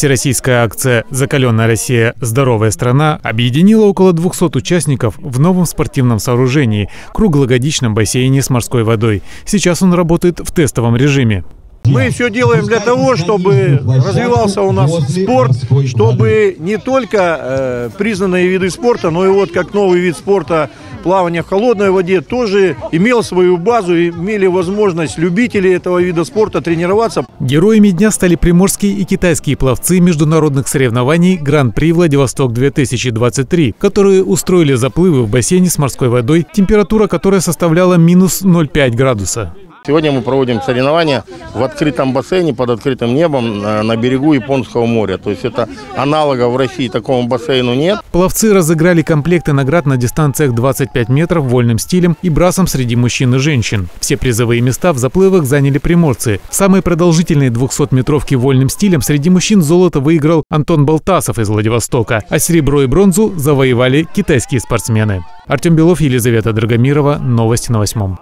Всероссийская акция «Закаленная Россия. Здоровая страна» объединила около 200 участников в новом спортивном сооружении – круглогодичном бассейне с морской водой. Сейчас он работает в тестовом режиме. Мы все делаем для того, чтобы развивался у нас спорт, чтобы не только э, признанные виды спорта, но и вот как новый вид спорта плавание в холодной воде тоже имел свою базу, и имели возможность любители этого вида спорта тренироваться. Героями дня стали приморские и китайские пловцы международных соревнований Гран-при Владивосток-2023, которые устроили заплывы в бассейне с морской водой, температура которой составляла минус 0,5 градуса. Сегодня мы проводим соревнования в открытом бассейне под открытым небом на берегу Японского моря. То есть это аналога в России такому бассейну нет. Пловцы разыграли комплекты наград на дистанциях 25 метров вольным стилем и брасом среди мужчин и женщин. Все призовые места в заплывах заняли приморцы. В самой продолжительной 200-метровке вольным стилем среди мужчин золото выиграл Антон Болтасов из Владивостока, а серебро и бронзу завоевали китайские спортсмены. Артем Белов, Елизавета Драгомирова. Новости на восьмом.